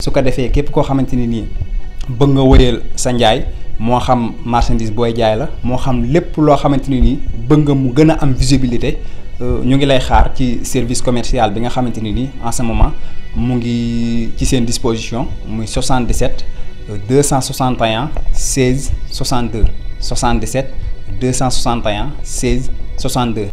su ko defee képp koo xamante ni nii bëgg nga wëyal sa njaay moo xam marchandise booy jaay la moo xam lépp loo xamante ni nii bëgg nga mu gën a am visibilité euh, ñu ngi lay xaar ci service commercial bi nga xamante ni nii en ce moment mu ngi ci seen disposition muy 77 261 16 62 77 261 16 62.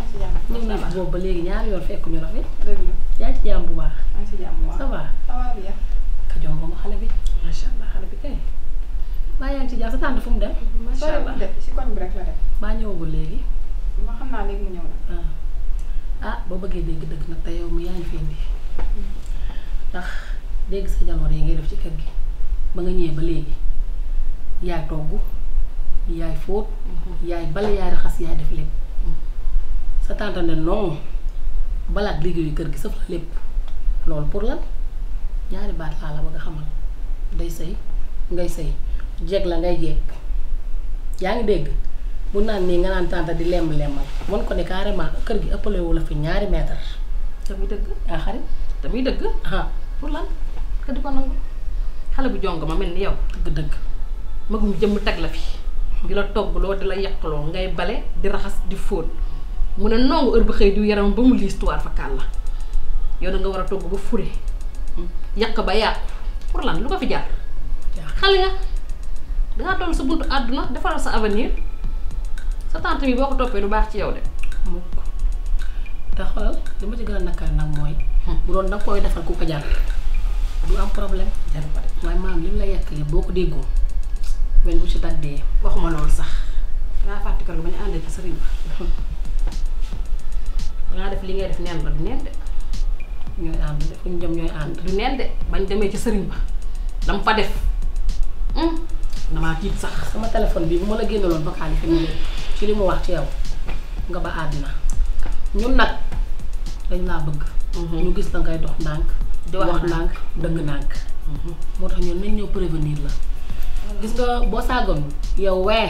ñëw na fi boobu ba léegi ñaari yoon fekk ñu la fi. dëgg la yaa ngi ci jàmm bu baax. maa ngi ci jàmm bu baax ça va. ça va bien. ka jongo ma xale bi. macha allah xale bi kay. maa yaa ngi ci jàmm sa tante fu mu dem. macha allah soriwul de si koñ bi rek la dem. maa ñëwagul léegi. ma xam naa léegi mu ñëw la. ah boo bëggee dégg dëgg nag te yow mi yaa ngi fi indi ndax dégg sa jaloore yi ngay def ci kër gi ba nga ñëwee ba léegi yaay togg yaay fóot yaay bale yaay raxas yaay def lépp sa tante ne non balaat liggéeyu kër gi saf la lépp loolu pour lan ñaari baat laa la bëgg a xamal day sëy ngay sëy jeeg la ngay jeeg yaa ngi dégg bu naan nii nga naan tànta di lemb lemmal wan ko ne carrément kër gi ëppalewu la fi ñaari mètre te muy dëgg ah xarit te muy dëgg ah pour lan ka di ko nangu xale bu jong ma mel ni yow dëgg dëgg magum jëmm teg la fi di la toggloo di la yàqloo ngay bale di raxas di fóot mu ne nongu heure ba xëy diw yaram ba mu liis tuwaar fa kàll la yow da nga war a togg ba fure yàq ba yàqu pour lan lu ko fi jaar xale nga dangaa toll sa buntu àdduna defaral sa avenir sa tante bi boo ko toppee du baax ci yow de. mukk te xoolal li ma ci gën a nakar nag mooy. Hmm. bu doon da koy defal ku ko jàpp du am problème. jarul ko de waaye maam li mu la yàq li boo ko déggoo wenn bu ci daddee waxuma loolu sax dangaa fàtte kër ba ñu àndee ci sëriñ ba. dangaa def li ngay def neen la du neen de. ñooy ànd de fu ñu jëm ñooy ànd. du neen de bañ demee ci sëriñ ba dama fa def hum damaa tiit sax sama téléphone bi bu ma la génneloon vocal yi fi mu ne ci li mu wax ci yow nga ba àddina ñun nag dañ laa bëgg ñu gis la ngay dox ndànk di wax ndànk dëgg ndànk moo tax ñun nañ ñëw prévenir la gis nga boo sàgganul yow wee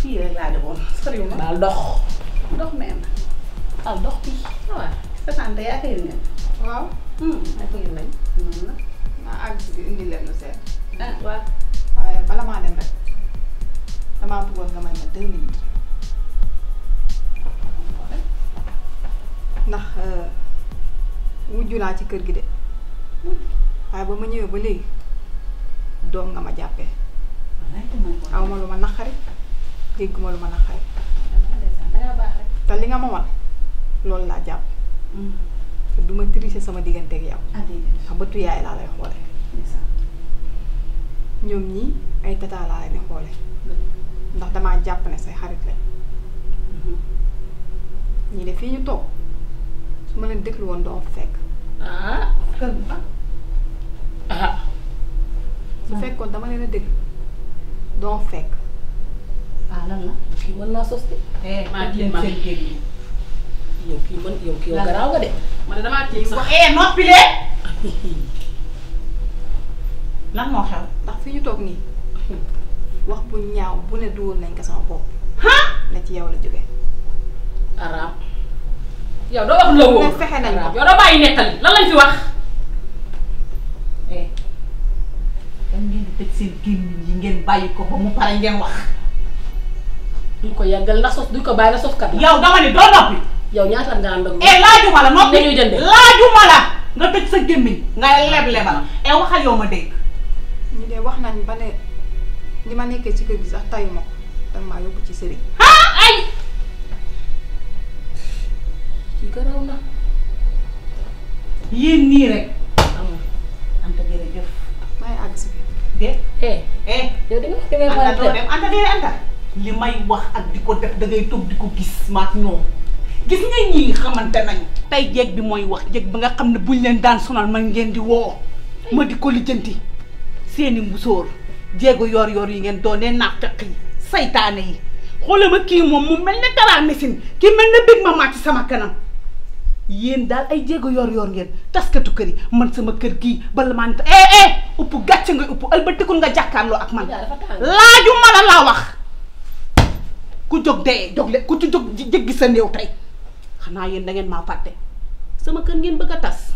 fii rek laa demoon soriw ma. daal dox. dox meen. daal dox bi. waaw sa tante yaa koy mel. waaw. yaa koy mel. noonu la. maa àgg si biir indi leen lu seet. ah waaw. waaye bala maa dem rek damaa bëggoon nga may ma deux minutes ndax wujju laa ci kër gi de waaye ba ma ñëwee ba léegi doom nga ma jàppee aw ma lu ma naqari dégg ma lu ma naqari te li nga ma wan loolu laa jàpp mm. te du ma tricher sama diggante ak yow ah, ndax bëtu yaay laa lay xoole ñoom ñii ay tata laa lay xoole ndax damaa jàpp ne say xarit lañ ñii de fii ñu toog su ma leen déglu woon doo fekk ah kër ba ah su fekkoon dama leen a déglu doo fekk ah lan la kii mën naa sos de eh maa ngi leen seen géej gi yow kii mën yow kii yow garaaw nga de ma ne damaa tiit sax eh noppi leen lan moo xew ndax fii ñu toog nii wax bu ñaaw bu ne duwul nañ nga sama bopp ne ci yow la jóge araam yow doo wax loo woo fexe nañ ko yow doo bàyyi nettali lan lañ fi wax eh dam ngeen di tëj seen gémmiñ yi ngeen bàyyi ko ba mu pare ngeen wax duñ ko yàggal na sos duñ ko bàyyi na sos kat la yow dama ne doo noppi yow ñaata at nga ànd ak moom eh laajuma la noppi dañuy jënde laajuma la nga tëj sa gémmiñ ngay leb lebal eh waxal yow ma dégg ñu de wax nañ ba ne ni ma nekkee ci kër gi sax tayu ma ko danga maa yóbbu ci sëriñ ah ay ci garaw na yéen nii rek amul anta jërëjëf maay àgg si biir de eh eh yow dama wax demee anta doo dem anta dee anta li may wax ak di ko def da ngay toog di ko gis maak ñoom gis nga ñii xamante nañu tey jeeg bi mooy wax jeeg bi nga xam ne buñ leen daan sonal man ngeen di woo ma di ko lijjanti seeni musóor jéego yoor yoor yi ngeen doonee naafeq yi saytaane yi xoolal ma kii moom mu mel ne taraa mesin kii mel ne big ma maa ci sama kanam yéen daal ay jéego yoor yoor ngeen taskatu kër yi man sama kër gii bala maa nit eh eh upp gàcce nga upp albatikul nga jàkkaarloo ak man laaju ma la laa wax ku jóg dee jóg le ku ci jóg jéggi sa néew tey xanaa yéen da ngeen maa fàtte sama kër ngeen bëgg a tas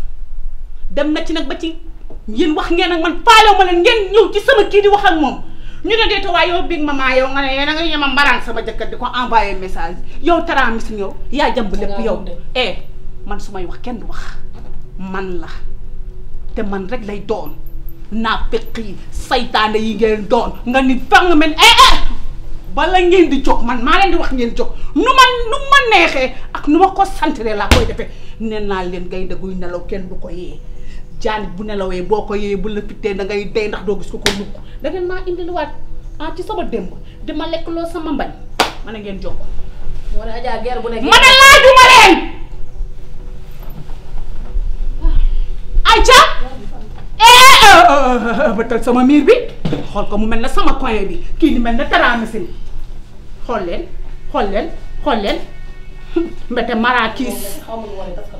dem na ci nag ba ci yéen wax ngeen ak man faalew ma leen ngeen ñëw ci sama kii di wax ak moom ñu ne deeta waaye yow big maman yow nga ne yéen a nga yema mbaraan sama jëkkër di ko envoyé message yow taraa misin yow yaa jàmb lépp yow eh man su may wax kenn du wax man la te man rek lay doon naa fekk yi saytaane yi ngeen doon nga ni fang men eh eh bala ngeen di jóg man maa leen di wax ngeen jóg nu ma nu ma neexee ak nu ma ko santiree laa koy defee nee naa leen ngay dëgguy nelaw kenn du ko yee jaan bu nelawee boo ko yee bu la fittee da ngay dee ndax doo gis ko ko mukk da ngeen maa indiluwaat ah ci sama démb di ma lekk loo sama mbañ mën a ngeen jox ko. wala Adja guerre bu nekk. ma ne laajuma leen. ayca. bëtal sama miir bi xool ko mu mel na sama coin bi kii ni mel na taraamisin xool leen xool leen xool leen mbete maraakiis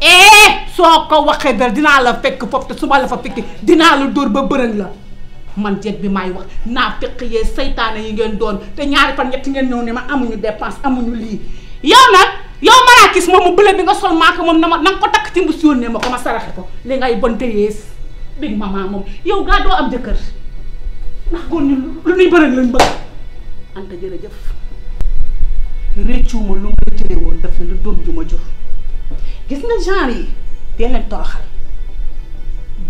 ee soo ko waxee dal dinaa la fekk foofu te su ma la fa fekk dinaa la dóor ba bërën la man jeeg bi may wax naa fekk yee saytaane yi ngeen doon te ñaari fan ñetti ngeen ñëw ne ma amuñu dépense amuñu lii yow nag yow marakis moom mu bële bi nga sol maaka moom na ma na ko takk ci mbus yónnee ma ko ma saraxe ko li ngay bon te yees big maman moom yow gaa doo am jëkkër ndax góor ñu lu ñuy bëri lañ bëgg jërëjëf réccuwuma lu ma jëlee woon daf na lu doom ju ma jur gis nga genre yi dee leen toroxal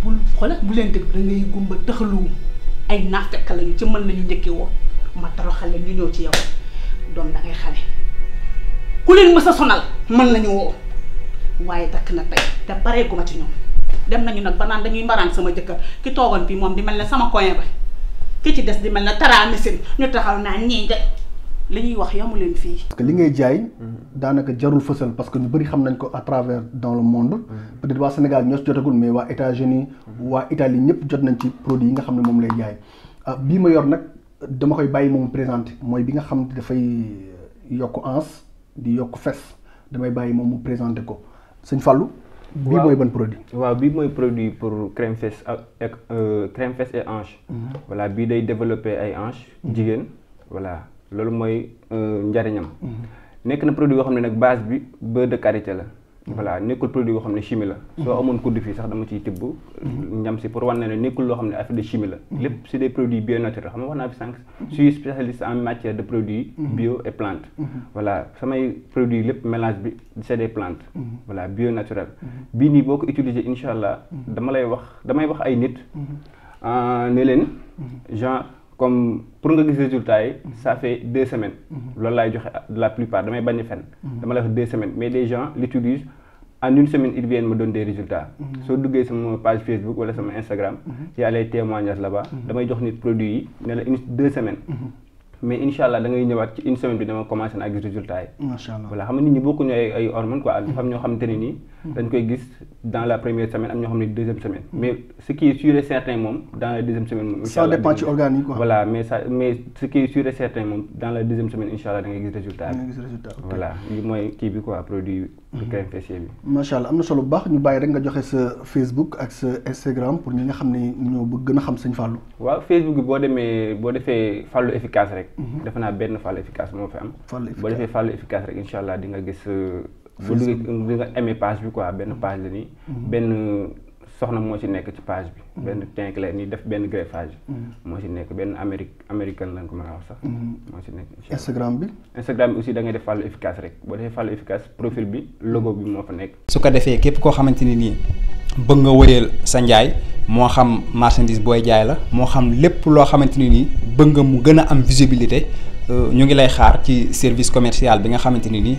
bul xoolal bu leen déglu da ngay gumba tëxaluwu ay naafekk lañu ci mën nañu njëkkee woon ma toroxal leen ñu ñëw ci yow doom da ngay xale ku leen mës a sonal mën nañu woo waaye dakk na tey te pareeguma ci ñoom dem nañu nag ba naan dañuy mbaraan sama jëkkër ki toogoon fii moom di mel ne sama coin ba ki ci des di mel ne taraamisin ñu taxaw naa ñii de li ñuy wax yamu leen fii. parce que li ngay jaay. Mhm. daanaka jarul fësal parce que ñu bëri xam nañ ko à travers dans le monde. Mhm. peut-être waa Sénégal ñoo si jotagul mais waa États-Unis mhm. waa Italie ñëpp jot nañ ci produit yi nga xam ne moom lay jaay ah, bii ma yor nag dama koy bàyyi moom présenté mooy bi nga xam ne dafay yokk ans. di yokk fes damay bàyyi moom mu présenté ko sëñ Fallou. bii mooy ban produit. waaw bii mooy produit pour crème fesse ak euh, crème fesse et hanche. Mhm. voilà bii day développé ay hanche mhm. jigéen voilà loolu mooy euh, njariñam. Mhm. nekk na produit yoo xam ne nag base bi beurre de karité la. voilà nekkul produit boo xam ne chimie la. Mhm. soo amoon kudd fii sax dama ciy tibb. Mhm. ñam si pour wane ne nekkul loo xam ne affaire de chimie la. Mhm. lépp c'est des produits bio naturels xam nga wax naa fi sànq. je suis spécialiste en matière de produits. bio et plantes. voilà samay produits lépp mélange bi c'est des plantes. voilà bio naturel. bii nii boo ko utiliser incha allah. dama lay wax damay wax ay nit. Euh, ne leen genre. comme pour nga gis résultat yi mhm. ça fait deux semaines mhm. loolu laay joxe la plupart damay bañ a fenn mhm. dama lay wax deux semaines mais des gens l'utilisent en une semaine ils viennent me donner des résultats soo duggee sama page Facebook wala sama Instagram y a les témoignages là-bas damay jox nit produit yi ne la une deux semaines mais incha allah da ngay ñëwaat ci une semaine bi dama commencé na ak résultat yi macha allah voilà xam nga nit ñi bokkuñu ay ay hormones quoi dafa am ñoo xamante ne nii dañ koy gis dans la première semaine am ñoo xam ne deuxième semaine. mais ce qui est sûr et certain moom dans la deuxième semaine. moom ça dépend ci organes yi quoi. voilà mais ça mais ce qui est sûr et certain moom dans la deuxième semaine incha allah da ngay gis résultat bi. da ngay gis résultat voilà li mooy kii bi quoi produit bi. Mhm. crème fessier bi. macha allah am na solo bu baax ñu bàyyi rek nga joxe sa Facebook ak sa Instagram pour ñi nga xam ne ñoo bëgg gën a xam sëñ Fallou. waaw Facebook bi boo demee boo defee Fallou efficace rek. Mhm. defe naa benn Fallou efficace moo fi am. Fallou efficace boo defee Fallou efficace rek incha allah di nga gis. Euh, boo duggee di nga aimé page bi quoi benn page la nii. Mhm. benn soxna moo ci nekk ci page bi. Mhm. benn teint clair nii def benn greffage. Mhm. moo ci nekk benn Amérique américaine lañ ko mën a wax sax. moo ci nekk Instagram bi. Instagram bi aussi da ngay def fàllu efficace rek boo defee fàllu efficace profil bi logo bi moo fa nekk. su ko defee képp koo xamante ni nii bëgg nga wëyal sa njaay moo xam marchandise booy jaay la moo xam lépp loo xamante ni nii bëgg nga mu gën a am visibilité euh, ñu ngi lay xaar ci service commercial bi nga xamante ni nii.